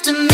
after me.